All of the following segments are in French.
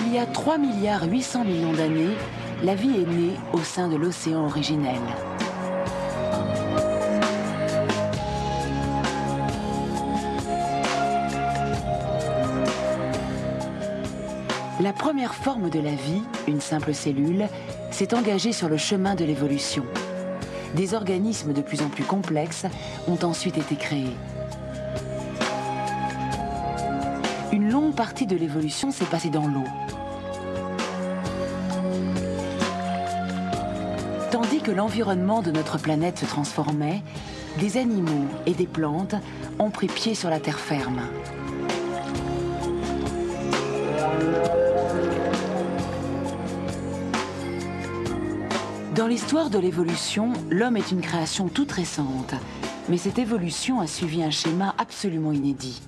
Il y a 3 milliards 800 millions d'années, la vie est née au sein de l'océan originel. La première forme de la vie, une simple cellule, s'est engagée sur le chemin de l'évolution. Des organismes de plus en plus complexes ont ensuite été créés. Une longue partie de l'évolution s'est passée dans l'eau. L'environnement de notre planète se transformait, des animaux et des plantes ont pris pied sur la terre ferme. Dans l'histoire de l'évolution, l'homme est une création toute récente, mais cette évolution a suivi un schéma absolument inédit.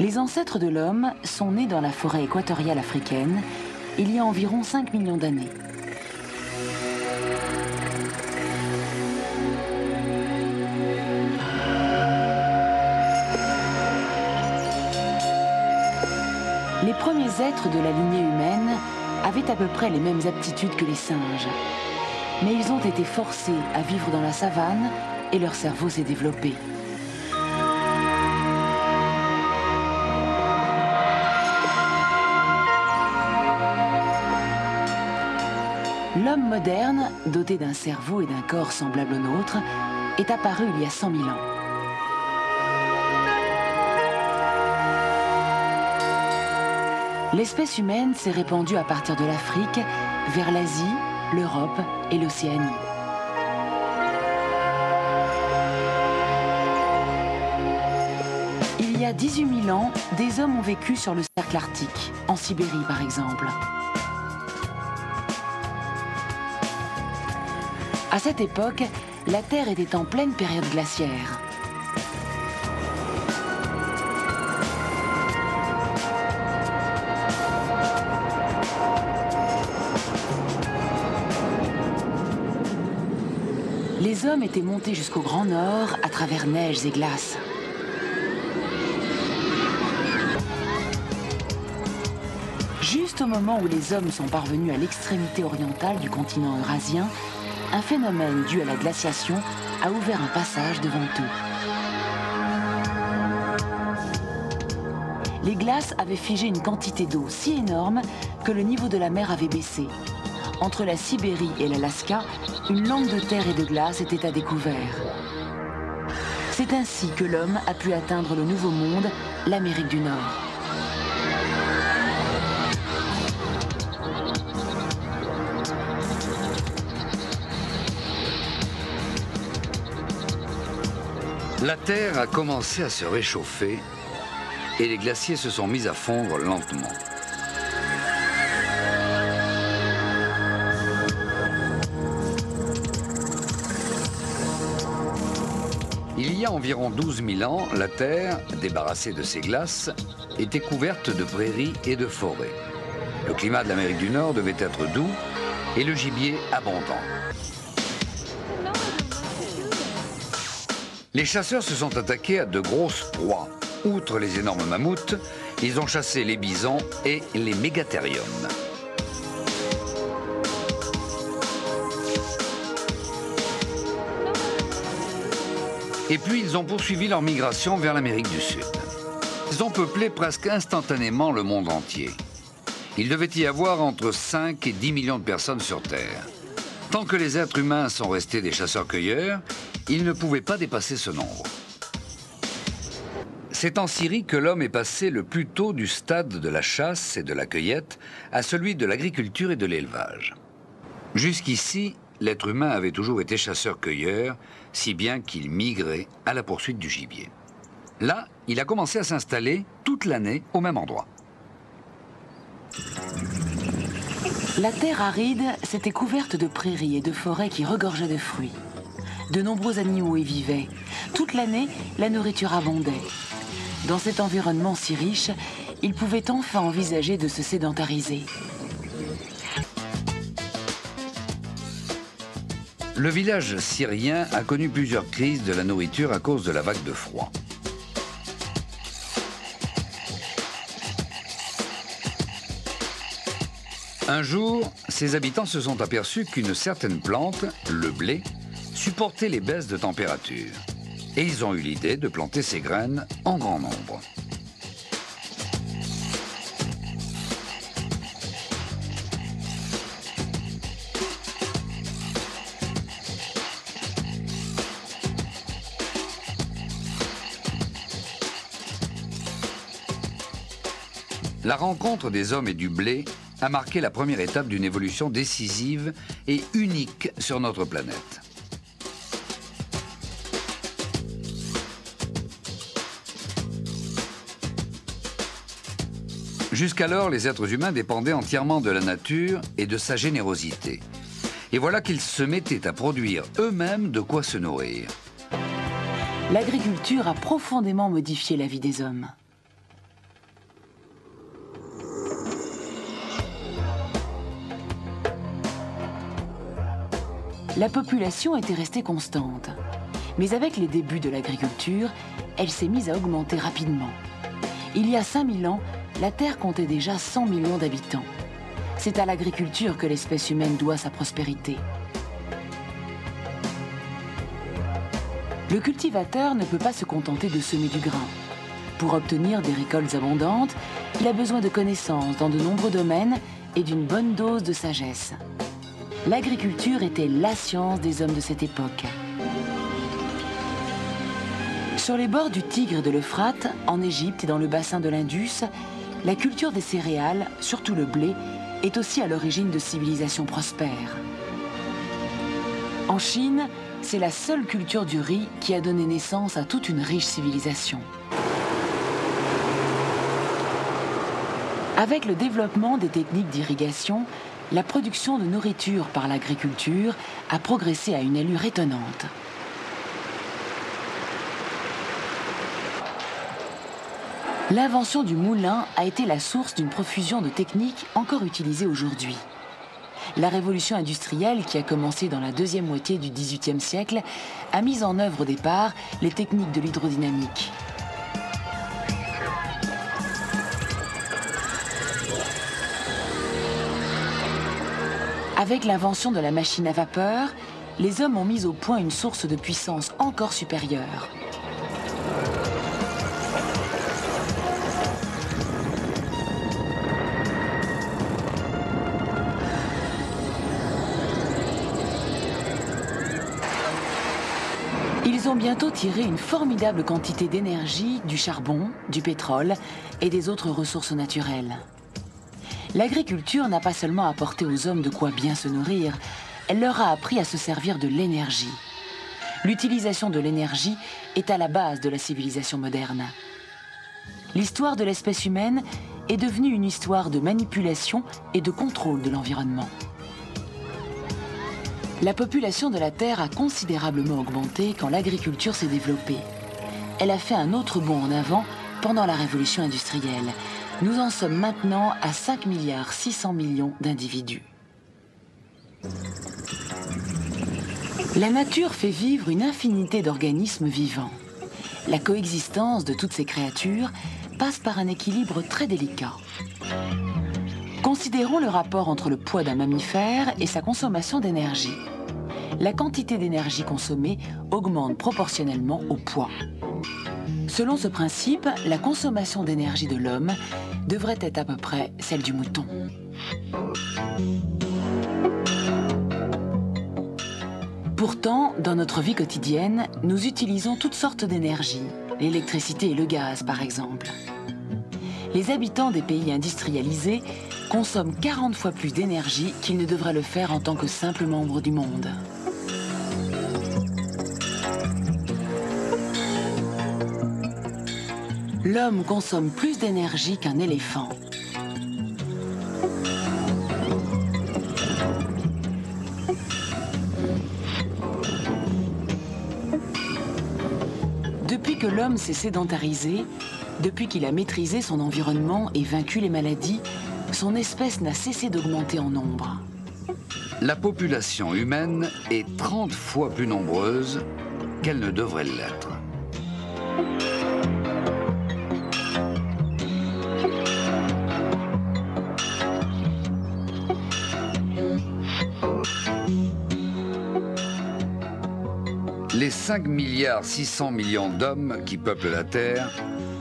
Les ancêtres de l'homme sont nés dans la forêt équatoriale africaine il y a environ 5 millions d'années. Les premiers êtres de la lignée humaine avaient à peu près les mêmes aptitudes que les singes. Mais ils ont été forcés à vivre dans la savane et leur cerveau s'est développé. L'homme moderne, doté d'un cerveau et d'un corps semblable au nôtre, est apparu il y a 100 000 ans. L'espèce humaine s'est répandue à partir de l'Afrique vers l'Asie, l'Europe et l'Océanie. Il y a 18 000 ans, des hommes ont vécu sur le cercle arctique, en Sibérie par exemple. À cette époque, la Terre était en pleine période glaciaire. Les hommes étaient montés jusqu'au Grand Nord à travers neiges et glaces. Juste au moment où les hommes sont parvenus à l'extrémité orientale du continent eurasien, un phénomène dû à la glaciation a ouvert un passage devant eux. Les glaces avaient figé une quantité d'eau si énorme que le niveau de la mer avait baissé. Entre la Sibérie et l'Alaska, une langue de terre et de glace était à découvert. C'est ainsi que l'homme a pu atteindre le Nouveau Monde, l'Amérique du Nord. La Terre a commencé à se réchauffer et les glaciers se sont mis à fondre lentement. Il y a environ 12 000 ans, la Terre, débarrassée de ses glaces, était couverte de prairies et de forêts. Le climat de l'Amérique du Nord devait être doux et le gibier abondant. Les chasseurs se sont attaqués à de grosses proies. Outre les énormes mammouths, ils ont chassé les bisons et les mégathériums. Et puis ils ont poursuivi leur migration vers l'Amérique du Sud. Ils ont peuplé presque instantanément le monde entier. Il devait y avoir entre 5 et 10 millions de personnes sur Terre. Tant que les êtres humains sont restés des chasseurs-cueilleurs, ils ne pouvaient pas dépasser ce nombre. C'est en Syrie que l'homme est passé le plus tôt du stade de la chasse et de la cueillette à celui de l'agriculture et de l'élevage. Jusqu'ici, l'être humain avait toujours été chasseur-cueilleur, si bien qu'il migrait à la poursuite du gibier. Là, il a commencé à s'installer toute l'année au même endroit. La terre aride s'était couverte de prairies et de forêts qui regorgeaient de fruits. De nombreux animaux y vivaient. Toute l'année, la nourriture abondait. Dans cet environnement si riche, il pouvait enfin envisager de se sédentariser. Le village syrien a connu plusieurs crises de la nourriture à cause de la vague de froid. Un jour, ses habitants se sont aperçus qu'une certaine plante, le blé, supportait les baisses de température. Et ils ont eu l'idée de planter ces graines en grand nombre. La rencontre des hommes et du blé a marqué la première étape d'une évolution décisive et unique sur notre planète. Jusqu'alors, les êtres humains dépendaient entièrement de la nature et de sa générosité. Et voilà qu'ils se mettaient à produire eux-mêmes de quoi se nourrir. L'agriculture a profondément modifié la vie des hommes. La population était restée constante. Mais avec les débuts de l'agriculture, elle s'est mise à augmenter rapidement. Il y a 5000 ans, la Terre comptait déjà 100 millions d'habitants. C'est à l'agriculture que l'espèce humaine doit sa prospérité. Le cultivateur ne peut pas se contenter de semer du grain. Pour obtenir des récoltes abondantes, il a besoin de connaissances dans de nombreux domaines et d'une bonne dose de sagesse. L'agriculture était la science des hommes de cette époque. Sur les bords du Tigre et de l'Euphrate, en Égypte et dans le bassin de l'Indus, la culture des céréales, surtout le blé, est aussi à l'origine de civilisations prospères. En Chine, c'est la seule culture du riz qui a donné naissance à toute une riche civilisation. Avec le développement des techniques d'irrigation, la production de nourriture par l'agriculture a progressé à une allure étonnante. L'invention du moulin a été la source d'une profusion de techniques encore utilisées aujourd'hui. La révolution industrielle, qui a commencé dans la deuxième moitié du XVIIIe siècle, a mis en œuvre au départ les techniques de l'hydrodynamique. Avec l'invention de la machine à vapeur, les hommes ont mis au point une source de puissance encore supérieure. Ils ont bientôt tiré une formidable quantité d'énergie du charbon, du pétrole et des autres ressources naturelles. L'agriculture n'a pas seulement apporté aux hommes de quoi bien se nourrir, elle leur a appris à se servir de l'énergie. L'utilisation de l'énergie est à la base de la civilisation moderne. L'histoire de l'espèce humaine est devenue une histoire de manipulation et de contrôle de l'environnement. La population de la Terre a considérablement augmenté quand l'agriculture s'est développée. Elle a fait un autre bond en avant pendant la révolution industrielle. Nous en sommes maintenant à 5 milliards 600 millions d'individus. La nature fait vivre une infinité d'organismes vivants. La coexistence de toutes ces créatures passe par un équilibre très délicat. Considérons le rapport entre le poids d'un mammifère et sa consommation d'énergie. La quantité d'énergie consommée augmente proportionnellement au poids. Selon ce principe, la consommation d'énergie de l'homme devrait être à peu près celle du mouton. Pourtant, dans notre vie quotidienne, nous utilisons toutes sortes d'énergie, l'électricité et le gaz par exemple. Les habitants des pays industrialisés consomment 40 fois plus d'énergie qu'ils ne devraient le faire en tant que simples membres du monde. L'homme consomme plus d'énergie qu'un éléphant. Depuis que l'homme s'est sédentarisé, depuis qu'il a maîtrisé son environnement et vaincu les maladies, son espèce n'a cessé d'augmenter en nombre. La population humaine est 30 fois plus nombreuse qu'elle ne devrait l'être. Les 5 milliards 600 millions d'hommes qui peuplent la Terre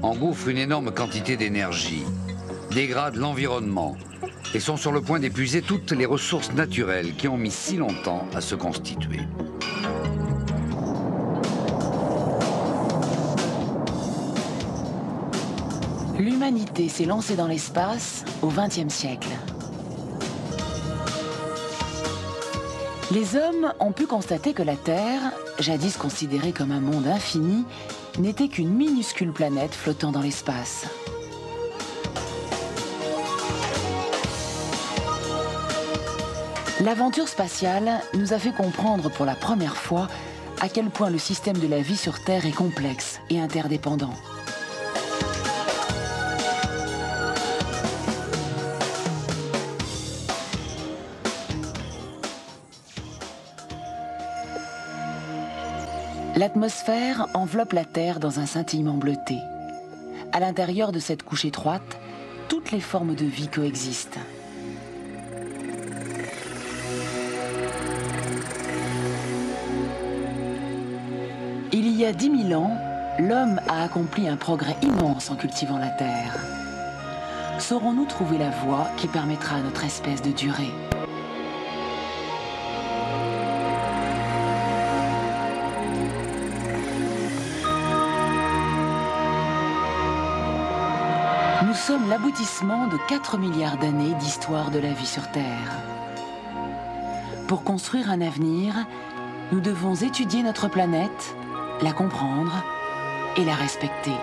engouffrent une énorme quantité d'énergie, dégradent l'environnement et sont sur le point d'épuiser toutes les ressources naturelles qui ont mis si longtemps à se constituer. L'humanité s'est lancée dans l'espace au XXe siècle. Les hommes ont pu constater que la Terre, jadis considérée comme un monde infini, n'était qu'une minuscule planète flottant dans l'espace. L'aventure spatiale nous a fait comprendre pour la première fois à quel point le système de la vie sur Terre est complexe et interdépendant. L'atmosphère enveloppe la Terre dans un scintillement bleuté. À l'intérieur de cette couche étroite, toutes les formes de vie coexistent. Il y a dix mille ans, l'homme a accompli un progrès immense en cultivant la Terre. Saurons-nous trouver la voie qui permettra à notre espèce de durer? Sommes l'aboutissement de 4 milliards d'années d'histoire de la vie sur Terre. Pour construire un avenir, nous devons étudier notre planète, la comprendre et la respecter.